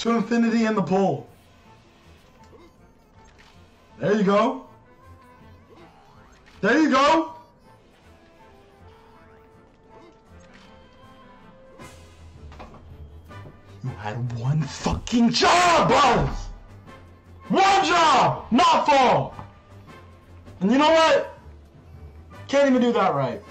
To infinity and the pool. There you go. There you go. You had one fucking job, bros! One job! Not four! And you know what? Can't even do that right.